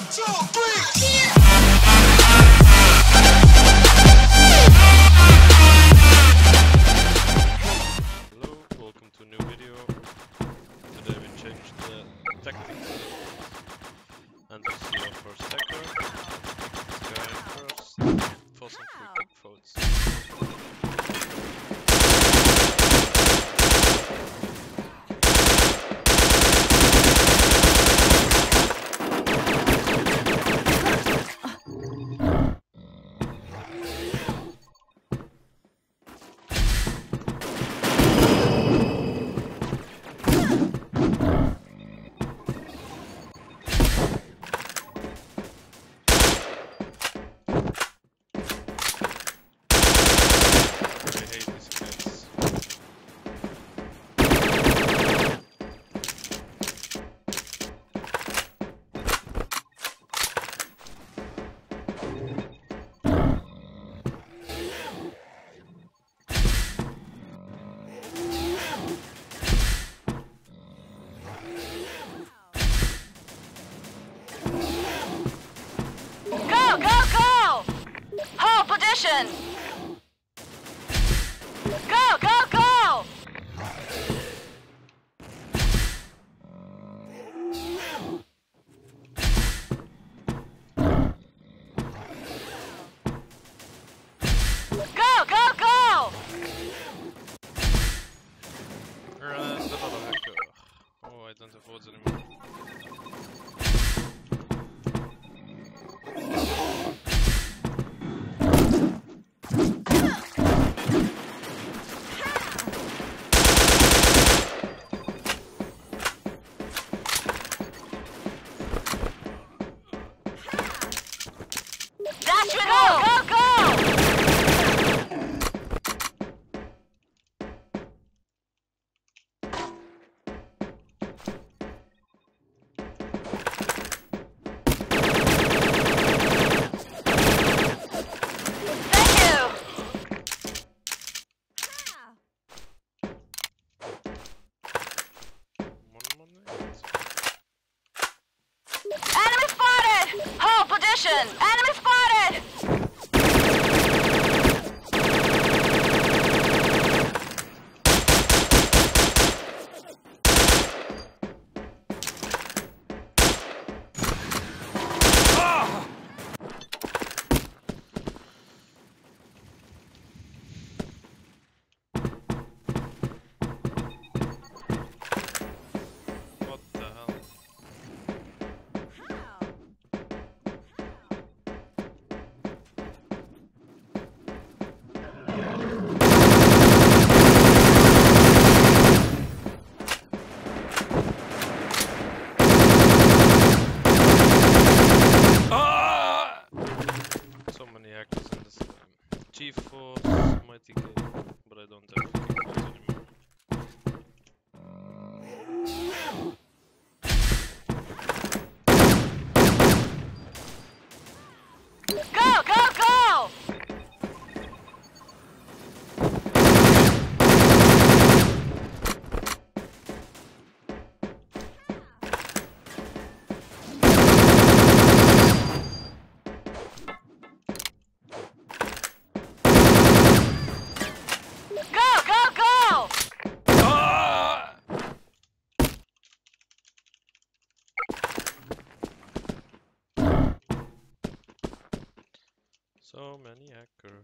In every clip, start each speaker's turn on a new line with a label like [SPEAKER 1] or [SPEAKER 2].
[SPEAKER 1] Hello,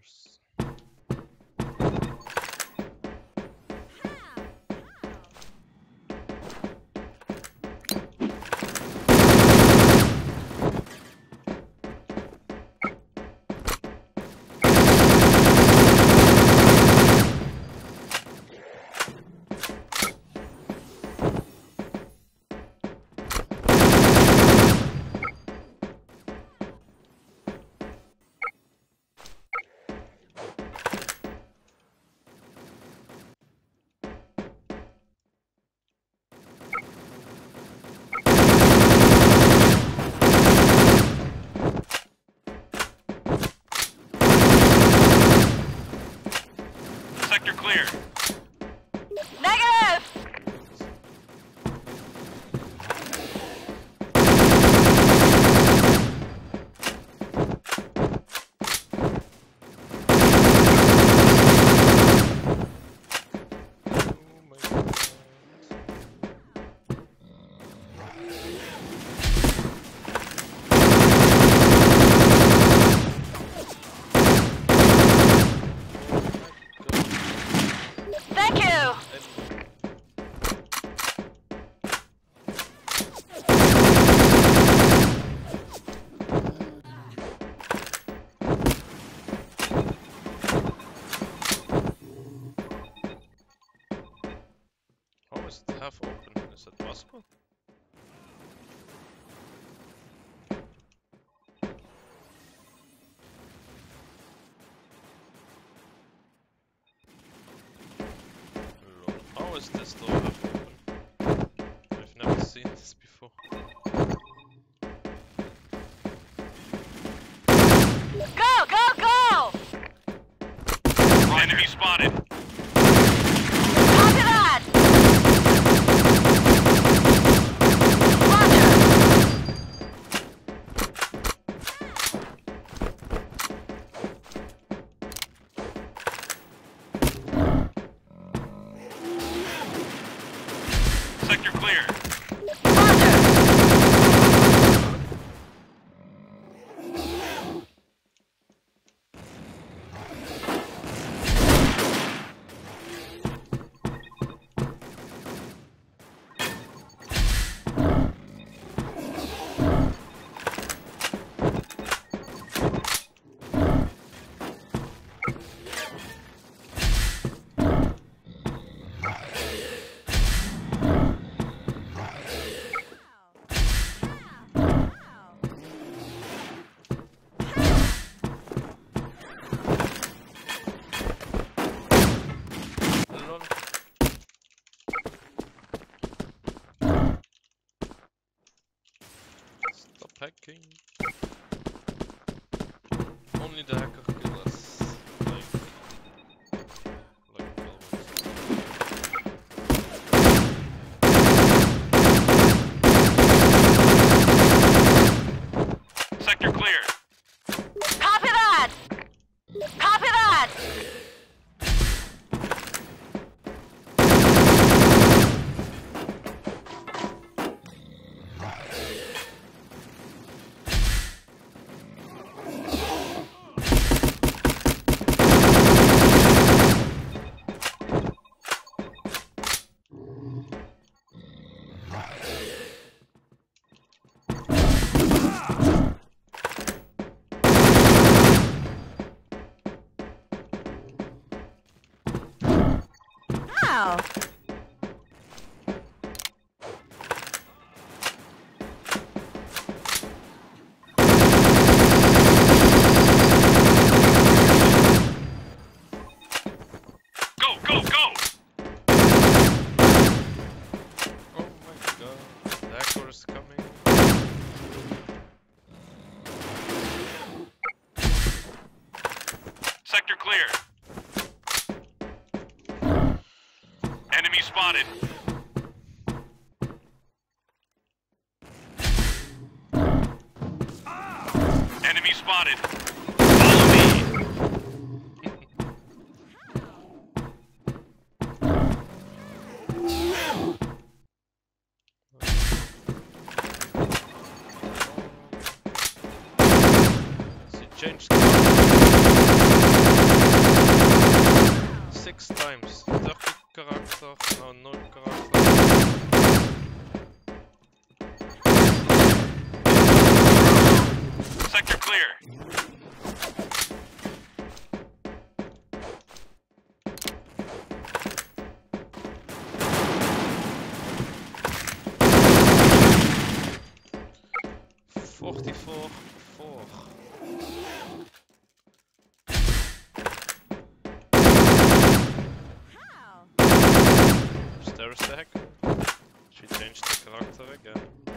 [SPEAKER 1] hackers.
[SPEAKER 2] just
[SPEAKER 3] a little upgrade.
[SPEAKER 2] Sector clear. king. spotted. Enemy spotted. Follow me.
[SPEAKER 1] Change six. Oh, oh There's the. She changed the character again.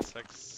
[SPEAKER 1] 96.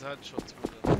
[SPEAKER 1] Seitenschutz würde.